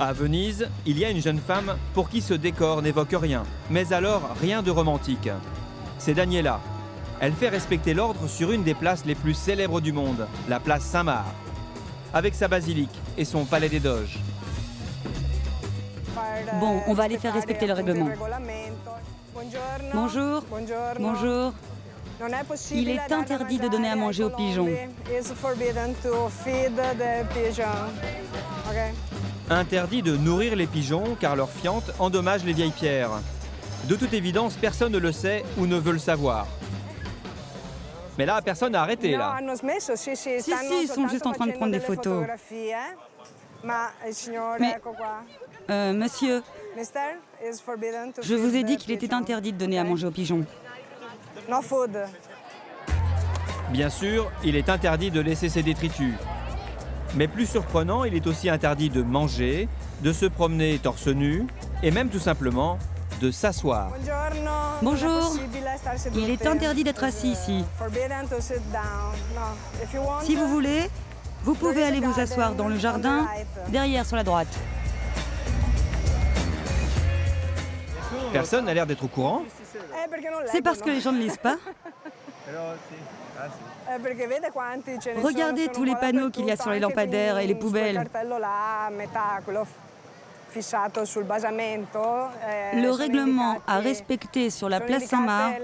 À Venise, il y a une jeune femme pour qui ce décor n'évoque rien, mais alors rien de romantique. C'est Daniela. Elle fait respecter l'ordre sur une des places les plus célèbres du monde, la place Saint-Marc, avec sa basilique et son palais des Doges. Bon, on va aller faire respecter le règlement. Bonjour. Bonjour. Il est interdit de donner à manger aux pigeons. Interdit de nourrir les pigeons car leur fiente endommage les vieilles pierres. De toute évidence, personne ne le sait ou ne veut le savoir. Mais là, personne n'a arrêté, là. Si, si, ils sont juste en train de prendre des photos. Mais, euh, monsieur, je vous ai dit qu'il était interdit de donner à manger aux pigeons. Bien sûr, il est interdit de laisser ses détritus. Mais plus surprenant, il est aussi interdit de manger, de se promener torse nu et même tout simplement de s'asseoir. Bonjour. Il est interdit d'être assis ici. Si vous voulez, vous pouvez aller vous asseoir dans le jardin, derrière sur la droite. Personne n'a l'air d'être au courant. C'est parce que les gens ne lisent pas. Regardez tous les panneaux qu'il y a sur les lampadaires et les poubelles. Le règlement à respecter sur la place Saint-Marc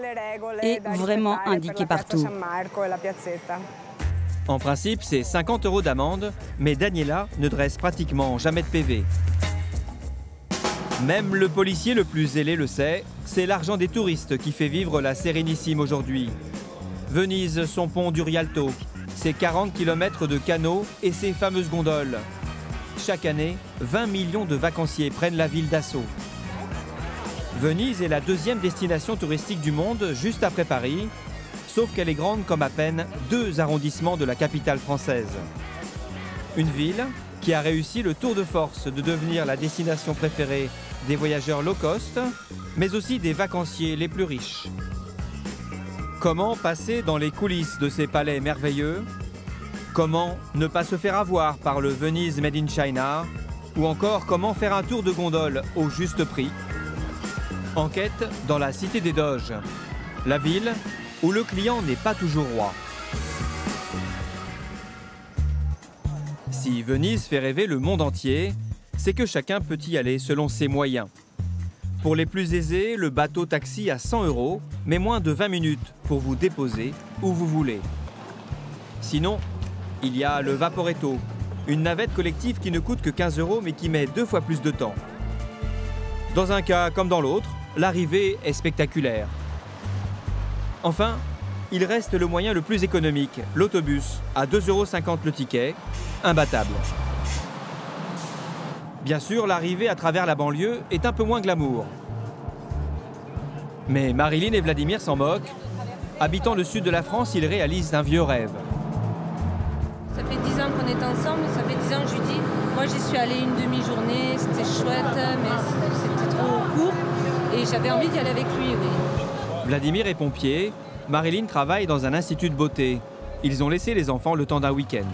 est vraiment indiqué partout. En principe, c'est 50 euros d'amende, mais Daniela ne dresse pratiquement jamais de PV. Même le policier le plus zélé le sait, c'est l'argent des touristes qui fait vivre la Sérénissime aujourd'hui. Venise, son pont du Rialto, ses 40 km de canaux et ses fameuses gondoles. Chaque année, 20 millions de vacanciers prennent la ville d'assaut. Venise est la deuxième destination touristique du monde, juste après Paris, sauf qu'elle est grande comme à peine deux arrondissements de la capitale française. Une ville qui a réussi le tour de force de devenir la destination préférée des voyageurs low cost, mais aussi des vacanciers les plus riches. Comment passer dans les coulisses de ces palais merveilleux? Comment ne pas se faire avoir par le Venise Made in China? Ou encore comment faire un tour de gondole au juste prix? Enquête dans la Cité des Doges, la ville où le client n'est pas toujours roi. Si Venise fait rêver le monde entier, c'est que chacun peut y aller selon ses moyens. Pour les plus aisés, le bateau taxi à 100 euros, mais moins de 20 minutes pour vous déposer où vous voulez. Sinon, il y a le Vaporetto, une navette collective qui ne coûte que 15 euros mais qui met deux fois plus de temps. Dans un cas comme dans l'autre, l'arrivée est spectaculaire. Enfin, il reste le moyen le plus économique, l'autobus, à 2,50 euros le ticket, imbattable. Bien sûr, l'arrivée à travers la banlieue est un peu moins glamour. Mais Marilyn et Vladimir s'en moquent. Habitant le sud de la France, ils réalisent un vieux rêve. Ça fait 10 ans qu'on est ensemble, ça fait 10 ans que je lui dis, moi j'y suis allée une demi-journée, c'était chouette, mais c'était trop court. Et j'avais envie d'y aller avec lui, oui. Vladimir est pompier, Marilyn travaille dans un institut de beauté. Ils ont laissé les enfants le temps d'un week-end.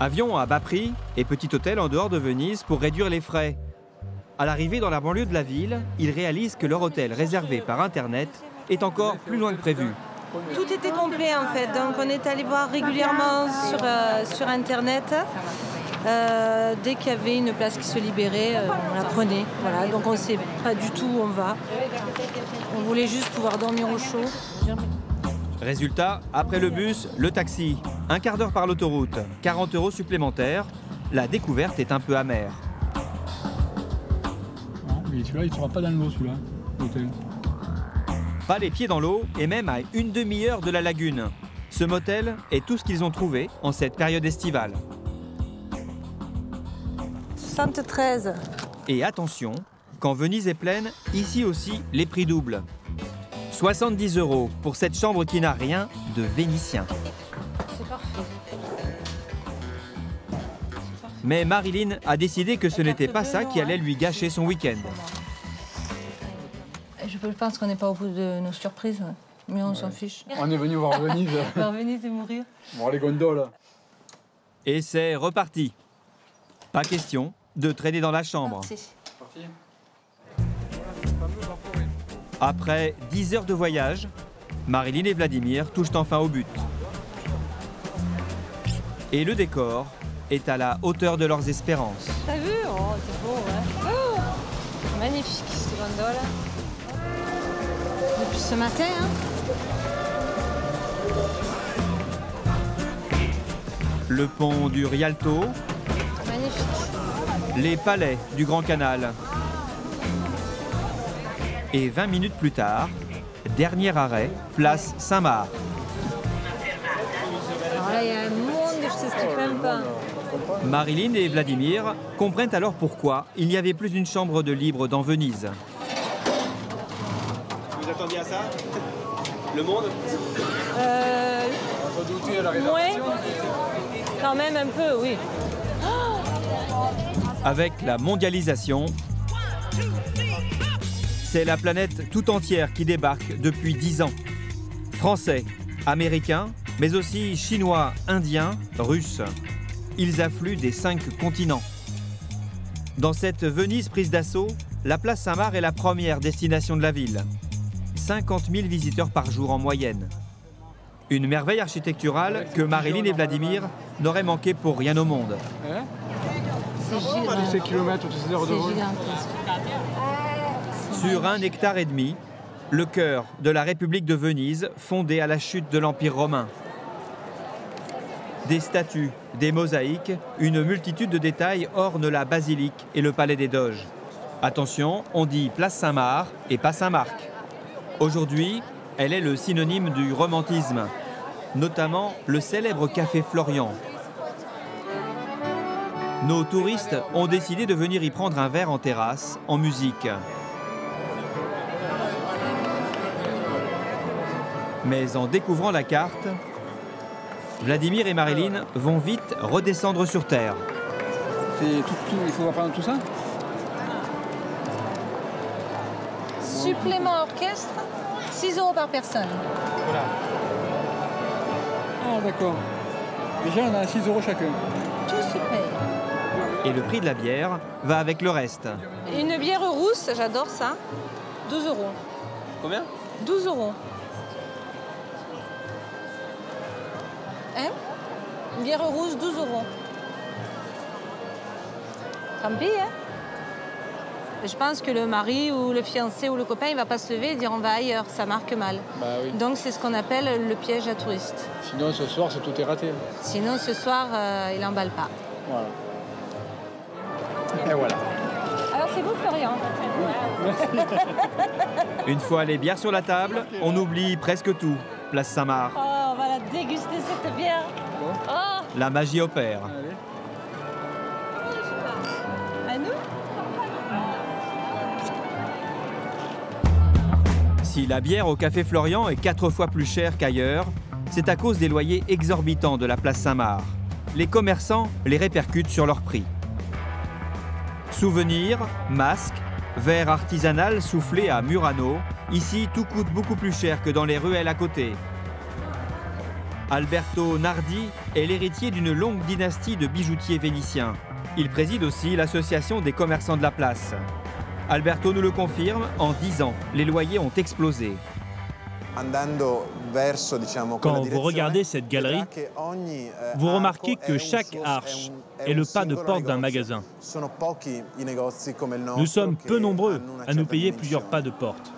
Avion à bas prix et petit hôtel en dehors de Venise pour réduire les frais. À l'arrivée dans la banlieue de la ville, ils réalisent que leur hôtel réservé par Internet est encore plus loin que prévu. Tout était complet en fait, donc on est allé voir régulièrement sur, euh, sur Internet. Euh, dès qu'il y avait une place qui se libérait, euh, on la prenait. Voilà, donc on ne sait pas du tout où on va. On voulait juste pouvoir dormir au chaud. Résultat, après le bus, le taxi. Un quart d'heure par l'autoroute, 40 euros supplémentaires. La découverte est un peu amère. Non, mais celui-là, il ne sera pas dans l'eau, celui-là, l'hôtel. Pas les pieds dans l'eau et même à une demi-heure de la lagune. Ce motel est tout ce qu'ils ont trouvé en cette période estivale. 73. Et attention, quand Venise est pleine, ici aussi, les prix doublent. 70 euros pour cette chambre qui n'a rien de vénitien. Mais Marilyn a décidé que ce n'était pas ça qui allait lui gâcher son week-end. Je pense qu'on n'est pas au bout de nos surprises, mais on s'en fiche. On est venu voir Venise. Voir Venise et mourir. voir les gondoles. Et c'est reparti. Pas question de traîner dans la chambre. Après 10 heures de voyage, Marilyn et Vladimir touchent enfin au but. Et le décor est à la hauteur de leurs espérances. T'as vu? Oh, c'est beau, ouais. Oh, magnifique, ces gondoles. Depuis ce matin, hein Le pont du Rialto, Magnifique. les palais du Grand Canal. Et 20 minutes plus tard, dernier arrêt, place Saint-Marc. Marilyn et Vladimir comprennent alors pourquoi il n'y avait plus une chambre de libre dans Venise. Vous attendiez à ça? Le monde? Euh, Quand même un peu, oui. Avec la mondialisation, c'est la planète tout entière qui débarque depuis 10 ans. Français, Américains, mais aussi Chinois, Indiens, Russes. Ils affluent des cinq continents. Dans cette Venise prise d'assaut, la place Saint-Marc est la première destination de la ville. 50 000 visiteurs par jour en moyenne. Une merveille architecturale que Marilyn et Vladimir n'auraient manqué pour rien au monde. C'est kilomètres. Sur un hectare et demi, le cœur de la République de Venise, fondée à la chute de l'Empire romain. Des statues, des mosaïques, une multitude de détails ornent la basilique et le palais des Doges. Attention, on dit place Saint-Marc et pas Saint-Marc. Aujourd'hui, elle est le synonyme du romantisme, notamment le célèbre café Florian. Nos touristes ont décidé de venir y prendre un verre en terrasse, en musique. Mais en découvrant la carte, Vladimir et Marilyn vont vite redescendre sur Terre. C'est tout, tout- il faut apprendre tout ça Supplément orchestre, 6 euros par personne. Ah d'accord. Déjà on a 6 euros chacun. Tout se paye. Et le prix de la bière va avec le reste. Une bière rousse, j'adore ça. 12 euros. Combien? 12 euros. Bière rousse, 12 euros. Tant pis, hein Je pense que le mari ou le fiancé ou le copain, il va pas se lever et dire on va ailleurs, ça marque mal. Bah oui. Donc c'est ce qu'on appelle le piège à touriste. Sinon ce soir c'est tout est raté. Sinon ce soir, euh, il emballe pas. Voilà. Et voilà. Alors c'est vous Florian Une fois les bières sur la table, on oublie presque tout. Place Saint-Marc. Oh, on va la déguster cette bière. La magie opère. Allez. à nous Si la bière au Café Florian est quatre fois plus chère qu'ailleurs, c'est à cause des loyers exorbitants de la place Saint-Marc. Les commerçants les répercutent sur leurs prix. Souvenirs, masques, verres artisanal soufflés à Murano, ici tout coûte beaucoup plus cher que dans les ruelles à côté. Alberto Nardi est l'héritier d'une longue dynastie de bijoutiers vénitiens. Il préside aussi l'association des commerçants de la place. Alberto nous le confirme, en 10 ans, les loyers ont explosé. Quand vous regardez cette galerie, vous remarquez que chaque arche est le pas de porte d'un magasin. Nous sommes peu nombreux à nous payer plusieurs pas de porte.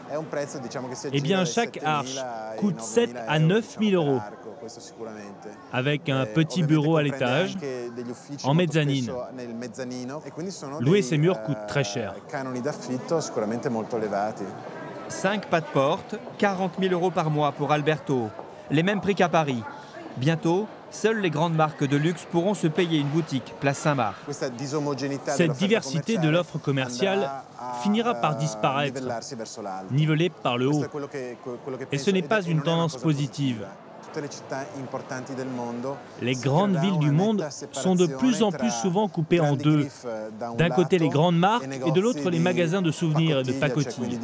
Eh bien, chaque arche coûte 7 à 9 000 euros. Avec un petit bureau à l'étage, en mezzanine. Louer ces murs coûte très cher. 5 pas de porte, 40 000 euros par mois pour Alberto. Les mêmes prix qu'à Paris. Bientôt, seules les grandes marques de luxe pourront se payer une boutique place Saint-Marc. Cette diversité de l'offre commerciale finira par disparaître, nivelée par le haut. Et ce n'est pas une tendance positive. Les grandes villes du monde sont de plus en plus souvent coupées en deux. D'un côté les grandes marques et de l'autre les magasins de souvenirs et de pacotilles.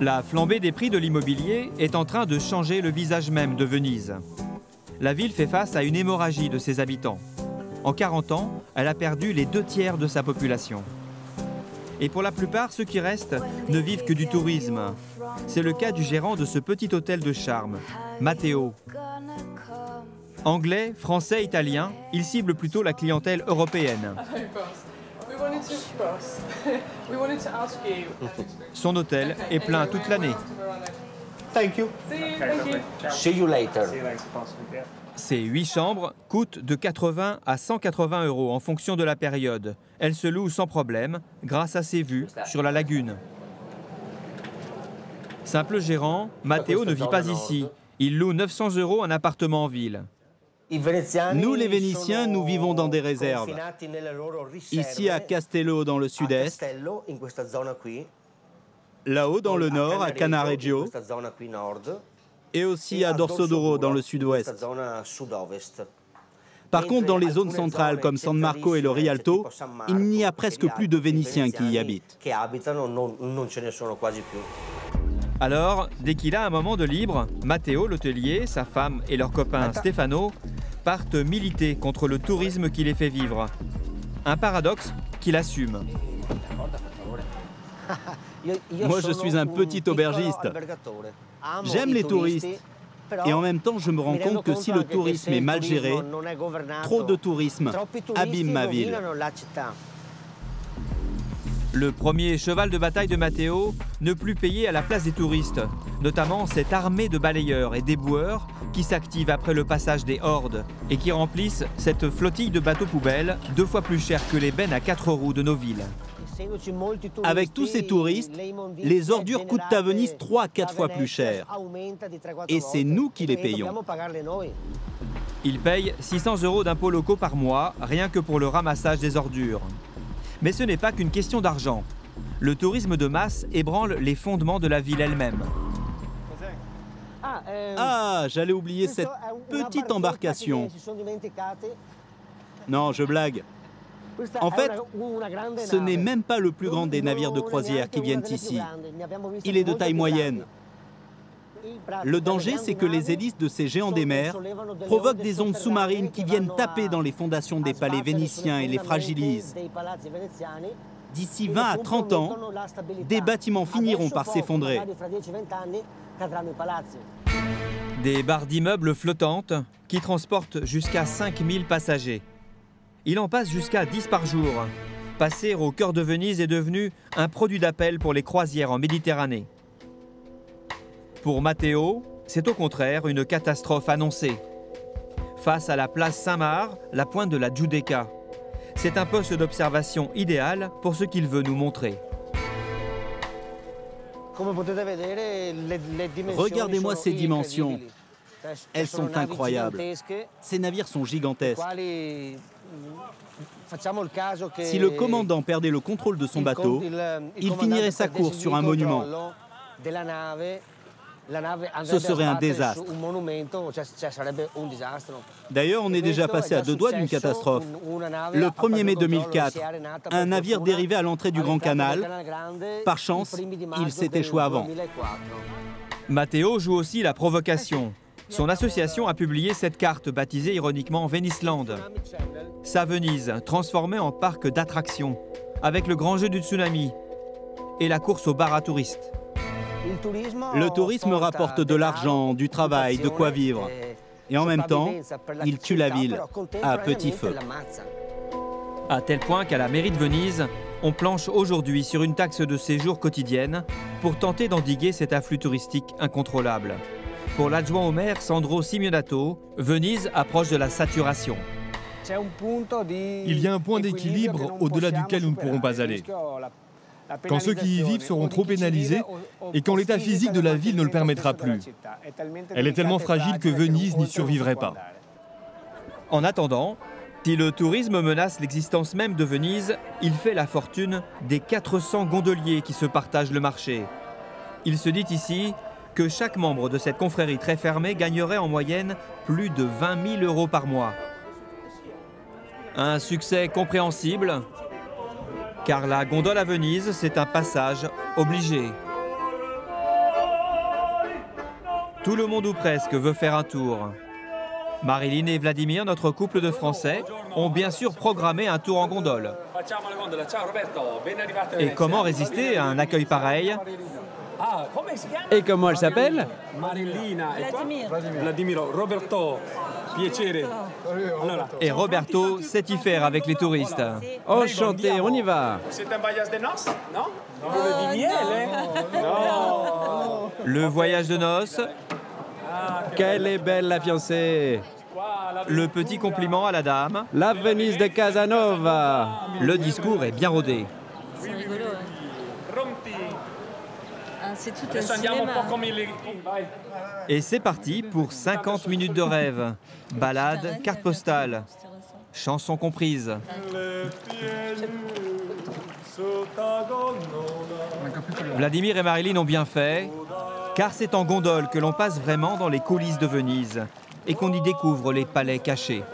La flambée des prix de l'immobilier est en train de changer le visage même de Venise. La ville fait face à une hémorragie de ses habitants. En 40 ans, elle a perdu les deux tiers de sa population. Et pour la plupart, ceux qui restent ne vivent que du tourisme. C'est le cas du gérant de ce petit hôtel de charme, Matteo. Anglais, français, italien, il cible plutôt la clientèle européenne. Son hôtel est plein toute l'année. Thank you. See you later. Ces huit chambres coûtent de 80 à 180 euros en fonction de la période. Elles se louent sans problème grâce à ses vues sur la lagune. Simple gérant, Matteo ne vit pas ici. Il loue 900 euros un appartement en ville. Nous, les Vénitiens, nous vivons dans des réserves. Ici à Castello, dans le sud-est. Là-haut, dans le nord, à Canareggio. Et aussi à Dorsodoro, dans le sud-ouest. Par contre, dans les zones centrales comme San Marco et le Rialto, il n'y a presque plus de Vénitiens qui y habitent. Alors, dès qu'il a un moment de libre, Matteo, l'hôtelier, sa femme et leur copain Stefano partent militer contre le tourisme qui les fait vivre. Un paradoxe qu'il assume. Moi, je suis un petit aubergiste. J'aime les touristes. Et en même temps, je me rends compte que si le tourisme est mal géré, trop de tourisme abîme ma ville. Le premier cheval de bataille de Matteo, ne plus payer à la place des touristes, notamment cette armée de balayeurs et déboueurs qui s'activent après le passage des hordes et qui remplissent cette flottille de bateaux poubelles deux fois plus chère que les bennes à quatre roues de nos villes. Avec tous ces touristes, les ordures coûtent à Venise 3 à 4 fois plus cher. Et c'est nous qui les payons. Ils payent 600 euros d'impôts locaux par mois, rien que pour le ramassage des ordures. Mais ce n'est pas qu'une question d'argent. Le tourisme de masse ébranle les fondements de la ville elle-même. Ah, j'allais oublier cette petite embarcation. Non, je blague. En fait, ce n'est même pas le plus grand des navires de croisière qui viennent ici. Il est de taille moyenne. Le danger, c'est que les hélices de ces géants des mers provoquent des ondes sous-marines qui viennent taper dans les fondations des palais vénitiens et les fragilisent. D'ici 20 à 30 ans, des bâtiments finiront par s'effondrer. Des barres d'immeubles flottantes qui transportent jusqu'à 5000 passagers. Il en passe jusqu'à 10 par jour. Passer au cœur de Venise est devenu un produit d'appel pour les croisières en Méditerranée. Pour Matteo, c'est au contraire une catastrophe annoncée. Face à la place Saint-Marc, la pointe de la Giudecca. C'est un poste d'observation idéal pour ce qu'il veut nous montrer. Regardez-moi ces dimensions. Elles sont incroyables. Ces navires sont gigantesques. Si le commandant perdait le contrôle de son bateau, il finirait sa course sur un monument. Ce serait un désastre. D'ailleurs, on est déjà passé à deux doigts d'une catastrophe. Le 1er mai 2004, un navire dérivé à l'entrée du Grand Canal. Par chance, il s'est échoué avant. Matteo joue aussi la provocation. Son association a publié cette carte baptisée ironiquement Veniceland. Sa Venise, transformée en parc d'attractions, avec le grand jeu du tsunami et la course aux bars à touristes. Le tourisme rapporte de l'argent, du travail, de quoi vivre. Et en même temps, il tue la ville à petit feu. À tel point qu'à la mairie de Venise, on planche aujourd'hui sur une taxe de séjour quotidienne pour tenter d'endiguer cet afflux touristique incontrôlable. Pour l'adjoint au maire Sandro Simeonato, Venise approche de la saturation. Il y a un point d'équilibre au-delà duquel nous ne pourrons pas aller quand ceux qui y vivent seront trop pénalisés et quand l'état physique de la ville ne le permettra plus. Elle est tellement fragile que Venise n'y survivrait pas. En attendant, si le tourisme menace l'existence même de Venise, il fait la fortune des 400 gondoliers qui se partagent le marché. Il se dit ici que chaque membre de cette confrérie très fermée gagnerait en moyenne plus de 20 000 euros par mois. Un succès compréhensible, car la gondole à Venise, c'est un passage obligé. Tout le monde ou presque veut faire un tour. Marilyn et Vladimir, notre couple de Français, ont bien sûr programmé un tour en gondole. Et comment résister à un accueil pareil Et comment elle s'appelle? Vladimir. Roberto. Et Roberto sait y faire avec les touristes. Enchanté, on y va. C'est un voyage de noces, non? Le voyage de noces. Quelle est belle la fiancée. Le petit compliment à la dame. La Venise de Casanova. Le discours est bien rodé. C'est rigolo. Ah, c'est tout un cinéma. Et c'est parti pour 50 minutes de rêve. Balade, carte postale, chansons comprises. Vladimir et Marilyn ont bien fait, car c'est en gondole que l'on passe vraiment dans les coulisses de Venise et qu'on y découvre les palais cachés.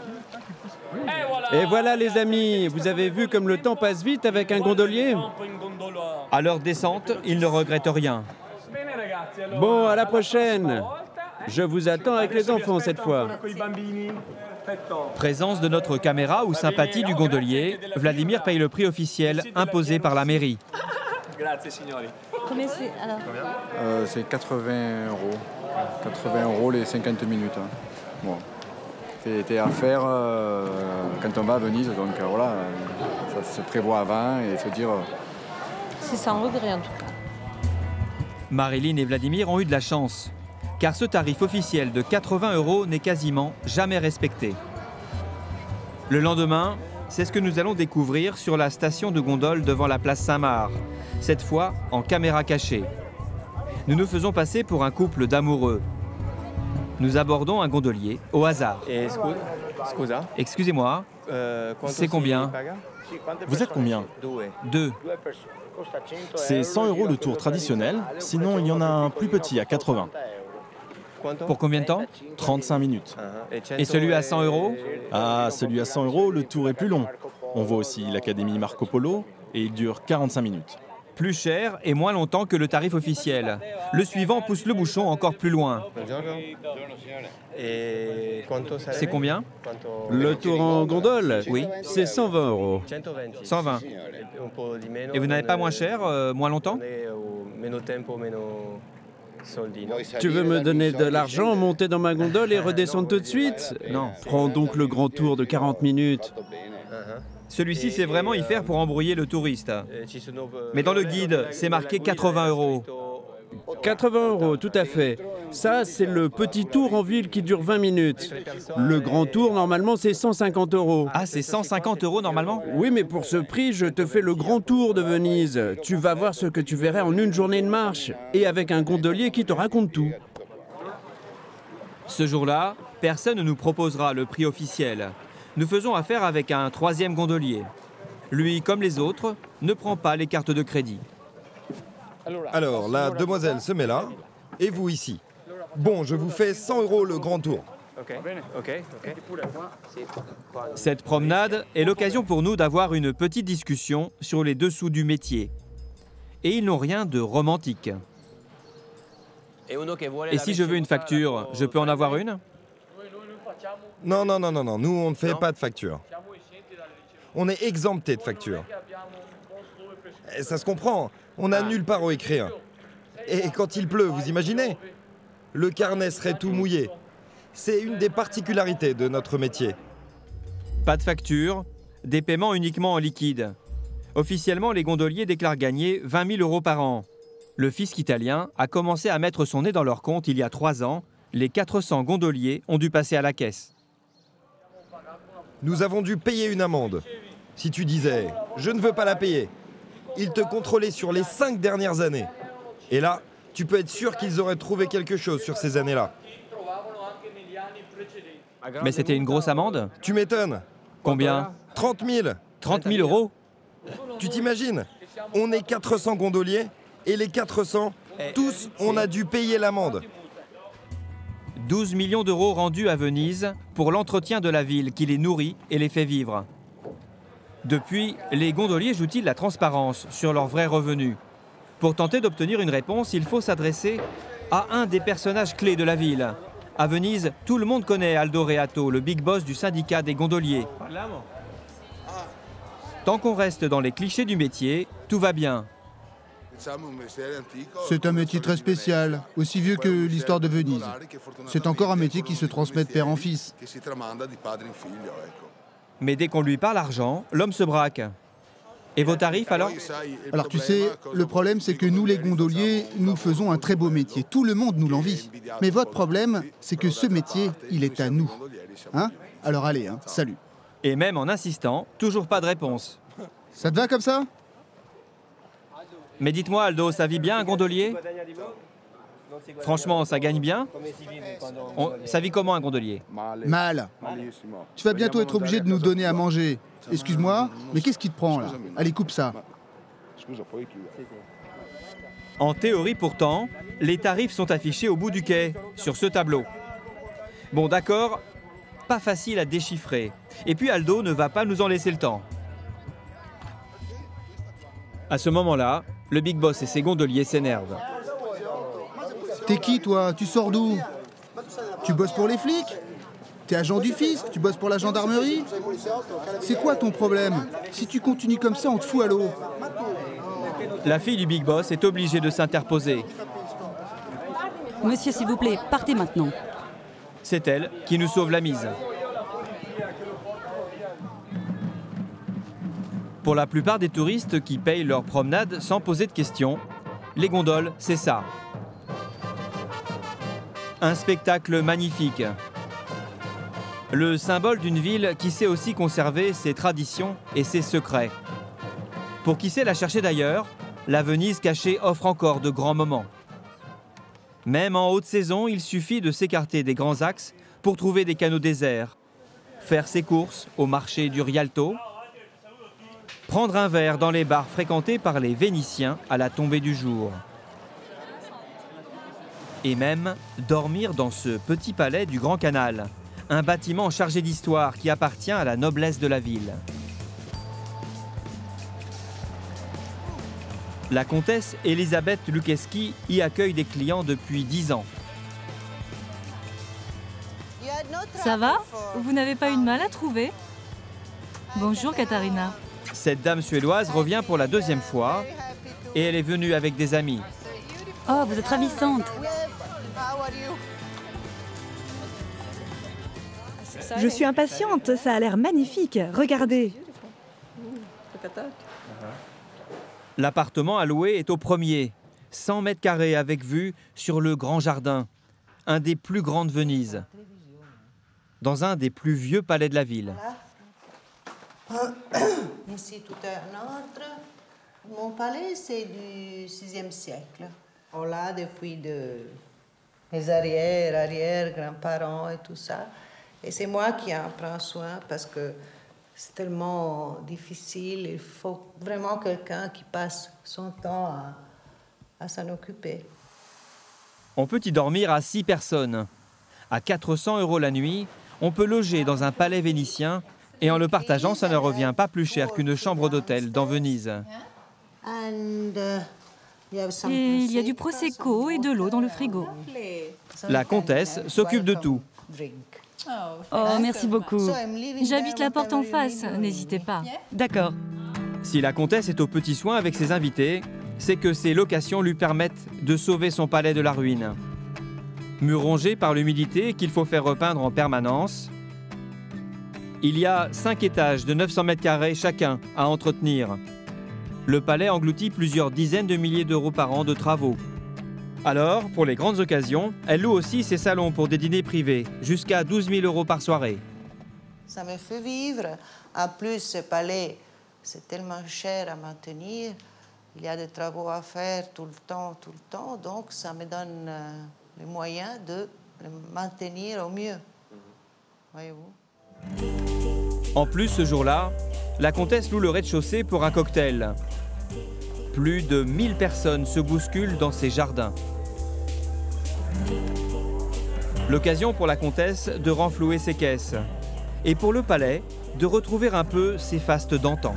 Et voilà les amis, vous avez vu comme le temps passe vite avec un gondolier À leur descente, ils ne regrettent rien. Bon, à la prochaine. Je vous attends avec les enfants cette fois. Présence de notre caméra ou sympathie du gondolier, Vladimir paye le prix officiel imposé par la mairie. Combien c'est alors Euh, c'est 80 euros. 80 euros les 50 minutes. hein. Bon. C'était à faire euh, quand on va à Venise, donc euh, voilà, ça se prévoit avant et se dire. C'est sans regret en tout cas. Marilyn et Vladimir ont eu de la chance, car ce tarif officiel de 80 euros n'est quasiment jamais respecté. Le lendemain, c'est ce que nous allons découvrir sur la station de gondole devant la place Saint-Marc, cette fois en caméra cachée. Nous nous faisons passer pour un couple d'amoureux. Nous abordons un gondolier au hasard. Excusez-moi, c'est combien Vous êtes combien? Deux. C'est 100 euros le tour traditionnel, sinon il y en a un plus petit à 80. Pour combien de temps? 35 minutes. Et celui à 100 euros? Ah, celui à 100 euros, le tour est plus long. On voit aussi l'Académie Marco Polo et il dure 45 minutes. Plus cher et moins longtemps que le tarif officiel. Le suivant pousse le bouchon encore plus loin. C'est combien Le tour en gondole Oui. C'est 120 euros. 120. Et vous n'avez pas moins cher, euh, moins longtemps Tu veux me donner de l'argent, monter dans ma gondole et redescendre tout de suite? Non. Prends donc le grand tour de 40 minutes. Celui-ci, c'est vraiment y faire pour embrouiller le touriste. Mais dans le guide, c'est marqué 80 euros. 80 euros, tout à fait. Ça, c'est le petit tour en ville qui dure 20 minutes. Le grand tour, normalement, c'est 150 euros. Ah, c'est 150 euros normalement? Oui, mais pour ce prix, je te fais le grand tour de Venise. Tu vas voir ce que tu verrais en une journée de marche. Et avec un gondolier qui te raconte tout. Ce jour-là, personne ne nous proposera le prix officiel. Nous faisons affaire avec un troisième gondolier. Lui, comme les autres, ne prend pas les cartes de crédit. Alors, la demoiselle se met là, et vous ici. Bon, je vous fais 100 euros le grand tour. Cette promenade est l'occasion pour nous d'avoir une petite discussion sur les dessous du métier. Et ils n'ont rien de romantique. Et si je veux une facture, je peux en avoir une? Non, non, non, non, non, nous on ne fait pas de facture. On est exempté de facture. Et ça se comprend, on n'a nulle part où écrire. Et quand il pleut, vous imaginez Le carnet serait tout mouillé. C'est une des particularités de notre métier. Pas de facture, des paiements uniquement en liquide. Officiellement, les gondoliers déclarent gagner 20 000 euros par an. Le fisc italien a commencé à mettre son nez dans leur compte il y a trois ans. Les 400 gondoliers ont dû passer à la caisse. Nous avons dû payer une amende. Si tu disais ⁇ Je ne veux pas la payer ⁇ ils te contrôlaient sur les cinq dernières années. Et là, tu peux être sûr qu'ils auraient trouvé quelque chose sur ces années-là. Mais c'était une grosse amende? Tu m'étonnes. Combien? 30 000. 30 000 euros? Tu t'imagines? On est 400 gondoliers et les 400, tous, on a dû payer l'amende. 12 millions d'euros rendus à Venise pour l'entretien de la ville qui les nourrit et les fait vivre. Depuis, les gondoliers jouent-ils la transparence sur leurs vrais revenus? Pour tenter d'obtenir une réponse, il faut s'adresser à un des personnages clés de la ville, À Venise, tout le monde connaît Aldo Reato, le big boss du syndicat des gondoliers. Tant qu'on reste dans les clichés du métier, tout va bien. C'est un métier très spécial, aussi vieux que l'histoire de Venise. C'est encore un métier qui se transmet de père en fils. Mais dès qu'on lui parle argent, l'homme se braque. Et vos tarifs alors? Alors tu sais, le problème c'est que nous les gondoliers, nous faisons un très beau métier. Tout le monde nous l'envie. Mais votre problème, c'est que ce métier, il est à nous. Hein? Alors allez, hein, salut. Et même en insistant, toujours pas de réponse. Ça te va comme ça? Mais dites-moi Aldo, ça vit bien un gondolier Franchement, ça gagne bien Ça vit comment un gondolier Mal. Tu vas bientôt être obligé de nous donner à manger. Excuse-moi, mais qu'est-ce qui te prend là Allez, coupe ça. En théorie pourtant, les tarifs sont affichés au bout du quai, sur ce tableau. Bon d'accord, pas facile à déchiffrer. Et puis Aldo ne va pas nous en laisser le temps. À ce moment-là, le Big Boss et ses gondoliers s'énervent. T'es qui toi Tu sors d'où Tu bosses pour les flics T'es agent du fisc Tu bosses pour la gendarmerie C'est quoi ton problème Si tu continues comme ça, on te fout à l'eau. La fille du Big Boss est obligée de s'interposer. Monsieur, s'il vous plaît, partez maintenant. C'est elle qui nous sauve la mise. Pour la plupart des touristes qui payent leur promenade sans poser de questions, les gondoles, c'est ça. Un spectacle magnifique. Le symbole d'une ville qui sait aussi conserver ses traditions et ses secrets. Pour qui sait la chercher d'ailleurs, la Venise cachée offre encore de grands moments. Même en haute saison, il suffit de s'écarter des grands axes pour trouver des canaux déserts, faire ses courses au marché du Rialto, prendre un verre dans les bars fréquentés par les Vénitiens à la tombée du jour et même dormir dans ce petit palais du Grand Canal, un bâtiment chargé d'histoire qui appartient à la noblesse de la ville. La comtesse Elisabeth Lukeski y accueille des clients depuis 10 ans. Ça va? Vous n'avez pas eu de mal à trouver? Bonjour Katharina. Cette dame suédoise revient pour la deuxième fois et elle est venue avec des amis. Oh, vous êtes ravissante. Je suis impatiente, ça a l'air magnifique. Regardez. L'appartement à louer est au premier, 100 mètres carrés avec vue sur le grand jardin, un des plus grands de Venise, dans un des plus vieux palais de la ville. Ici tout un autre. Mon palais, c'est du 6e siècle. On l'a depuis de mes arrières, arrière, grands-parents et tout ça. Et c'est moi qui en prends soin parce que c'est tellement difficile. Il faut vraiment quelqu'un qui passe son temps à, à s'en occuper. On peut y dormir à 6 personnes. À 400 euros la nuit, on peut loger dans un palais vénitien et en le partageant, ça ne revient pas plus cher qu'une chambre d'hôtel dans Venise. Et il y a du prosecco et de l'eau dans le frigo. La comtesse s'occupe de tout. Oh, merci beaucoup. J'habite la porte en face, n'hésitez pas. D'accord. Si la comtesse est aux petits soins avec ses invités, c'est que ces locations lui permettent de sauver son palais de la ruine. Mur rongé par l'humidité qu'il faut faire repeindre en permanence. Il y a cinq étages de 900 mètres carrés chacun à entretenir. Le palais engloutit plusieurs dizaines de milliers d'euros par an de travaux. Alors, pour les grandes occasions, elle loue aussi ses salons pour des dîners privés, jusqu'à 12 000 euros par soirée. Ça me fait vivre. En plus, ce palais, c'est tellement cher à maintenir. Il y a des travaux à faire tout le temps, tout le temps. Donc, ça me donne euh, les moyens de le maintenir au mieux. Voyez-vous? En plus, ce jour-là, la comtesse loue le rez-de-chaussée pour un cocktail. Plus de 1000 personnes se bousculent dans ses jardins. L'occasion pour la comtesse de renflouer ses caisses. Et pour le palais, de retrouver un peu ses fastes d'antan.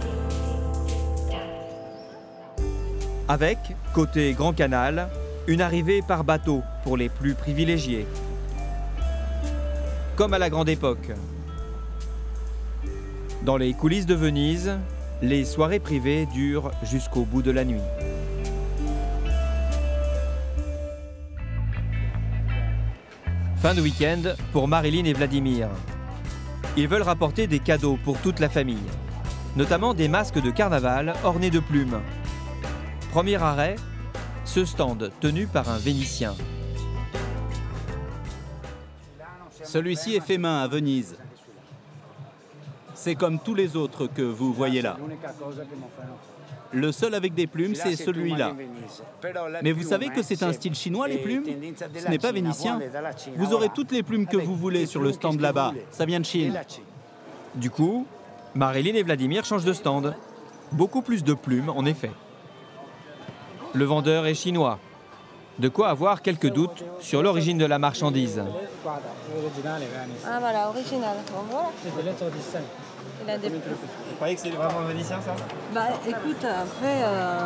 Avec, côté Grand Canal, une arrivée par bateau pour les plus privilégiés. comme à la grande époque. Dans les coulisses de Venise, les soirées privées durent jusqu'au bout de la nuit. Fin de week-end pour Marilyn et Vladimir. Ils veulent rapporter des cadeaux pour toute la famille, notamment des masques de carnaval ornés de plumes. Premier arrêt, ce stand tenu par un Vénitien. Celui-ci est fait main à Venise. C'est comme tous les autres que vous voyez là. Le seul avec des plumes, c'est celui-là. Mais vous savez que c'est un style chinois, les plumes? Ce n'est pas vénitien. Vous aurez toutes les plumes que vous voulez sur le stand là-bas. Ça vient de Chine. Du coup, Marilyn et Vladimir changent de stand. Beaucoup plus de plumes, en effet. Le vendeur est chinois. De quoi avoir quelques doutes sur l'origine de la marchandise. Ah voilà, original. Bon, voilà. Vous croyez que c'est vraiment vénitien ça Bah écoute, après, euh,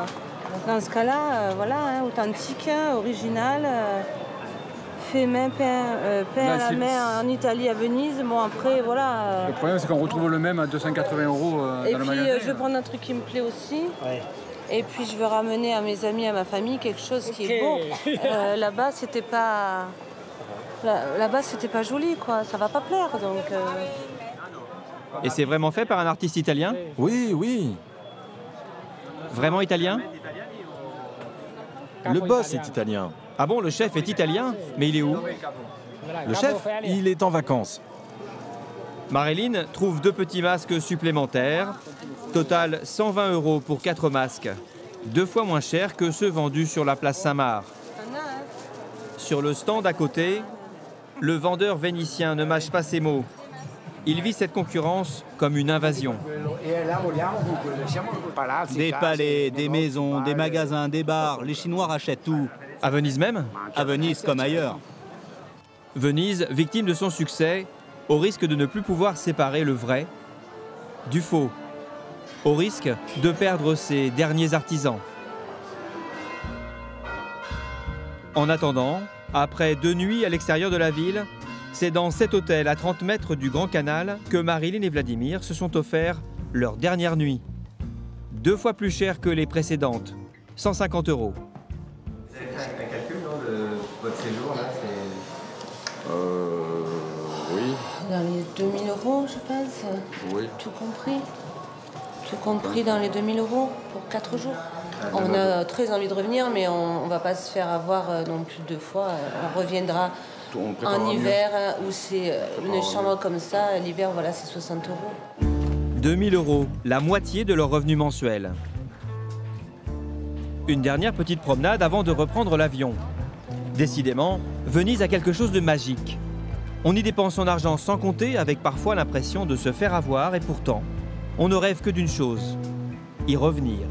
dans ce cas-là, euh, voilà, hein, authentique, original, euh, fait main, peint, euh, peint à la main en Italie, à Venise. Bon après, voilà. Le problème c'est qu'on retrouve le même à 280 euros dans Et le puis magasin. je vais prendre un truc qui me plaît aussi. Et puis je veux ramener à mes amis, à ma famille, quelque chose qui est beau. Euh, Là-bas, c'était pas. là- Là-bas, c'était pas joli, quoi. Ça va pas plaire, donc. euh, Et c'est vraiment fait par un artiste italien Oui, oui. Vraiment italien Le boss est italien. Ah bon, le chef est italien Mais il est où Le chef, il est en vacances. Marilyn trouve deux petits masques supplémentaires. Total 120 euros pour quatre masques. Deux fois moins cher que ceux vendus sur la place Saint-Marc. Sur le stand à côté, le vendeur vénitien ne mâche pas ses mots. Il vit cette concurrence comme une invasion. Des palais, des maisons, des magasins, des bars. Les Chinois rachètent tout. À Venise même À Venise comme ailleurs. Venise, victime de son succès, au risque de ne plus pouvoir séparer le vrai du faux, au risque de perdre ses derniers artisans. En attendant, après deux nuits à l'extérieur de la ville, c'est dans cet hôtel à 30 mètres du Grand Canal que Marilyn et Vladimir se sont offerts leur dernière nuit. Deux fois plus cher que les précédentes, 150 euros. Vous avez fait un calcul de votre séjour là Euh, oui, Dans les 2000 euros, je pense. oui. Tout compris. Tout compris dans les 2000 euros pour 4 jours. Ah, On a très envie de revenir, mais on ne va pas se faire avoir euh, non plus deux fois. Euh, On reviendra On en hiver euh, où c'est euh, une chambre comme ça. L'hiver, voilà, c'est 60 euros. 2000 euros, la moitié de leur revenu mensuel. Une dernière petite promenade avant de reprendre l'avion. Décidément, Venise a quelque chose de magique. On y dépense son argent sans compter avec parfois l'impression de se faire avoir et pourtant, on ne rêve que d'une chose, y revenir.